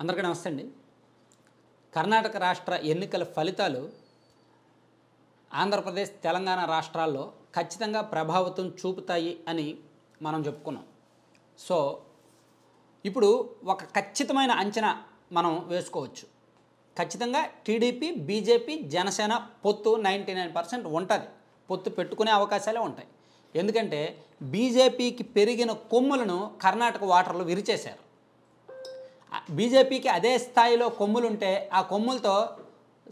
అందరికీ నమస్తే అండి. కర్ణాటక రాష్ట్ర ఎన్నికల ఫలితాలు ఆంధ్రప్రదేశ్ తెలంగాణ రాష్ట్రాల్లో ఖచ్చితంగా ప్రభావితం చూపుతాయి అని మనం చెప్పుకున్నాం. సో ఇప్పుడు ఒక ఖచ్చితమైన అంచనా మనం వేసుకోవచ్చు. ఖచ్చితంగా టీడీపీ బీజేపీ జనసేన పొత్తు నైంటీ నైన్ పర్సెంట్ ఉంటుంది. పొత్తు పెట్టుకునే అవకాశాలే ఉంటాయి. ఎందుకంటే బీజేపీకి పెరిగిన కొమ్ములను కర్ణాటక వాటర్లు విరిచేశారు. బీజేపీకి అదే స్థాయిలో కొమ్ములుంటే ఆ కొమ్ములతో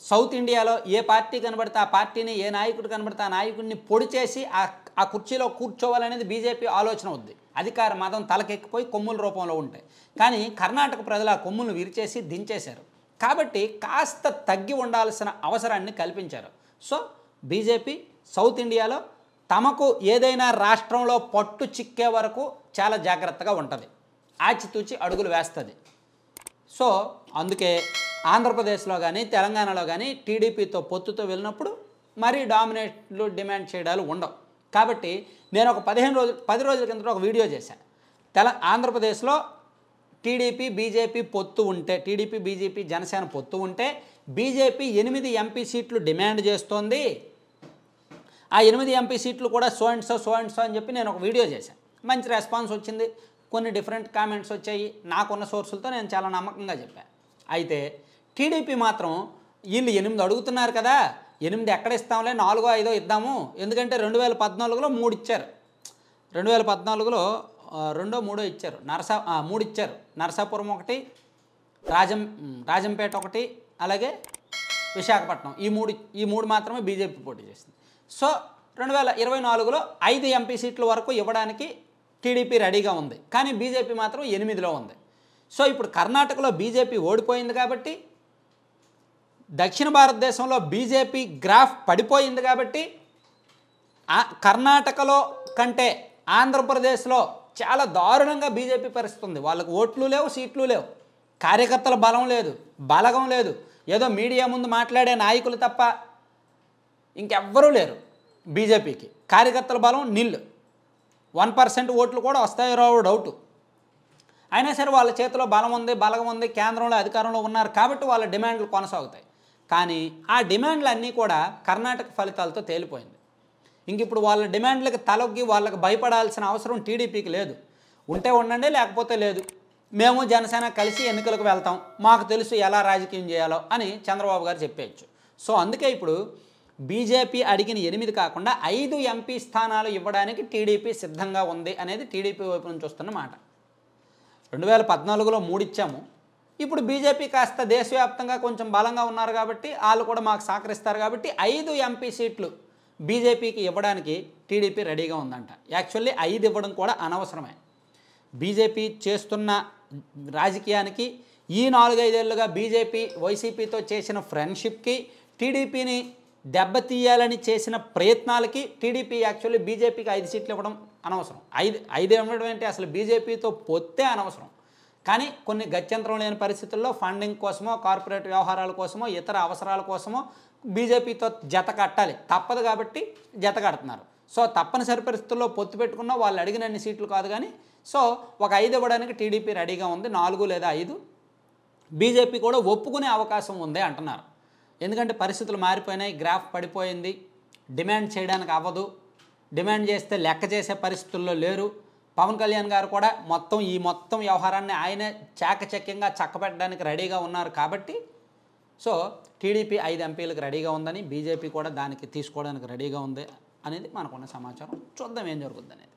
సౌత్ ఇండియాలో ఏ పార్టీ కనబడితే ఆ పార్టీని ఏ నాయకుడు కనబడితే ఆ నాయకుడిని పొడి చేసి ఆ ఆ కుర్చీలో కూర్చోవాలనేది బీజేపీ ఆలోచన ఉంది. అధికార మతం తలకెక్కిపోయి కొమ్ముల రూపంలో ఉంటాయి. కానీ కర్ణాటక ప్రజలు ఆ కొమ్ములను విరిచేసి దించేశారు. కాబట్టి కాస్త తగ్గి ఉండాల్సిన అవసరాన్ని కల్పించారు. సో బీజేపీ సౌత్ ఇండియాలో తమకు ఏదైనా రాష్ట్రంలో పట్టు చిక్కే వరకు చాలా జాగ్రత్తగా ఉంటుంది. ఆచితూచి అడుగులు వేస్తుంది. సో అందుకే ఆంధ్రప్రదేశ్లో కానీ తెలంగాణలో కానీ టీడీపీతో పొత్తుతో వెళ్ళినప్పుడు మరీ డామినేట్లు డిమాండ్ చేయడాలు ఉండవు. కాబట్టి నేను ఒక పదిహేను రోజులు పది రోజుల కింద ఒక వీడియో చేశాను తెల ఆంధ్రప్రదేశ్లో టీడీపీ బీజేపీ పొత్తు ఉంటే టీడీపీ బీజేపీ జనసేన పొత్తు ఉంటే బీజేపీ ఎనిమిది ఎంపీ సీట్లు డిమాండ్ చేస్తోంది. ఆ ఎనిమిది ఎంపీ సీట్లు కూడా so and so so and so అని చెప్పి నేను ఒక వీడియో చేశాను మంచి రెస్పాన్స్ వచ్చింది. కొన్ని డిఫరెంట్ కామెంట్స్ వచ్చాయి. నాకున్న సోర్సులతో నేను చాలా నమ్మకంగా చెప్పాను అయితే టీడీపీ మాత్రం వీళ్ళు ఎనిమిది అడుగుతున్నారు కదా ఎనిమిది ఎక్కడ ఇస్తాంలే నాలుగో ఐదో ఇద్దాము. ఎందుకంటే రెండు వేల పద్నాలుగులో మూడు ఇచ్చారు. రెండు వేల పద్నాలుగులో రెండో మూడో ఇచ్చారు. నరసా మూడు ఇచ్చారు. నరసాపురం ఒకటి రాజం రాజంపేట ఒకటి అలాగే విశాఖపట్నం. ఈ మూడు ఈ మూడు మాత్రమే బీజేపీ పోటీ చేసింది. సో రెండు వేల ఇరవై నాలుగులో ఐదు ఎంపీ సీట్ల వరకు ఇవ్వడానికి టీడీపీ రెడీగా ఉంది. కానీ బీజేపీ మాత్రం ఎనిమిదిలో ఉంది. సో ఇప్పుడు కర్ణాటకలో బీజేపీ ఓడిపోయింది కాబట్టి దక్షిణ భారతదేశంలో బీజేపీ గ్రాఫ్ పడిపోయింది కాబట్టి కర్ణాటకలో కంటే ఆంధ్రప్రదేశ్లో చాలా దారుణంగా బీజేపీ పరిస్థితి ఉంది వాళ్ళకు ఓట్లు లేవు సీట్లు లేవు. కార్యకర్తల బలం లేదు బలగం లేదు. ఏదో మీడియా ముందు మాట్లాడే నాయకులు తప్ప ఇంకెవ్వరూ లేరు బీజేపీకి. కార్యకర్తల బలం నిల్లు. వన్ పర్సెంట్ ఓట్లు కూడా వస్తాయో రావు డౌటు. అయినా సరే వాళ్ళ చేతిలో బలం ఉంది బలగం ఉంది కేంద్రంలో అధికారంలో ఉన్నారు కాబట్టి వాళ్ళ డిమాండ్లు కొనసాగుతాయి. కానీ ఆ డిమాండ్లు అన్నీ కూడా కర్ణాటక ఫలితాలతో తేలిపోయింది. ఇంక ఇప్పుడు వాళ్ళ డిమాండ్లకు తలొగ్గి వాళ్ళకి భయపడాల్సిన అవసరం టీడీపీకి లేదు. ఉంటే ఉండండి లేకపోతే లేదు. మేము జనసేన కలిసి ఎన్నికలకు వెళ్తాం. మాకు తెలుసు ఎలా రాజకీయం చేయాలో అని చంద్రబాబు గారు చెప్పేయచ్చు. సో అందుకే ఇప్పుడు బీజేపీ అడిగిన ఎనిమిది కాకుండా ఐదు ఎంపీ స్థానాలు ఇవ్వడానికి టీడీపీ సిద్ధంగా ఉంది అనేది టీడీపీ వైపు నుంచి వస్తున్న మాట. రెండు వేల పద్నాలుగులో మూడిచ్చాము. ఇప్పుడు బీజేపీ కాస్త దేశవ్యాప్తంగా కొంచెం బలంగా ఉన్నారు కాబట్టి వాళ్ళు కూడా మాకు సహకరిస్తారు కాబట్టి ఐదు ఎంపీ సీట్లు బీజేపీకి ఇవ్వడానికి టీడీపీ రెడీగా ఉందంట. యాక్చువల్లీ ఐదు ఇవ్వడం కూడా అనవసరమే. బీజేపీ చేస్తున్న రాజకీయానికి ఈ నాలుగైదేళ్ళుగా బీజేపీ వైసీపీతో చేసిన ఫ్రెండ్షిప్కి టీడీపీని దెబ్బతీయాలని చేసిన ప్రయత్నాలకి టీడీపీ యాక్చువల్లీ బీజేపీకి ఐదు సీట్లు ఇవ్వడం అనవసరం. ఐదు ఐదు ఇవ్వడం అంటే అసలు బీజేపీతో పొత్తే అనవసరం. కానీ కొన్ని గత్యంతరం లేని పరిస్థితుల్లో ఫండింగ్ కోసమో కార్పొరేట్ వ్యవహారాల కోసమో ఇతర అవసరాల కోసమో బీజేపీతో జత కట్టాలి. తప్పదు కాబట్టి జత కడుతున్నారు. సో తప్పనిసరి పరిస్థితుల్లో పొత్తు పెట్టుకున్న వాళ్ళు అడిగినన్ని సీట్లు కాదు కానీ సో ఒక ఐదు ఇవ్వడానికి టీడీపీ రెడీగా ఉంది. నాలుగు లేదా ఐదు. బీజేపీ కూడా ఒప్పుకునే అవకాశం ఉంది అంటున్నారు. ఎందుకంటే పరిస్థితులు మారిపోయినాయి గ్రాఫ్ పడిపోయింది. డిమాండ్ చేయడానికి అవ్వదు. డిమాండ్ చేస్తే లెక్క చేసే పరిస్థితుల్లో లేరు. పవన్ కళ్యాణ్ గారు కూడా మొత్తం ఈ మొత్తం వ్యవహారాన్ని ఆయనే చాకచక్యంగా చక్కబెట్టడానికి రెడీగా ఉన్నారు కాబట్టి సో టీడీపీ ఐదు ఎంపీలకు రెడీగా ఉందని బీజేపీ కూడా దానికి తీసుకోవడానికి రెడీగా ఉంది అనేది మనకున్న సమాచారం. చూద్దాం ఏం జరుగుతుంది అనేది.